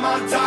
down.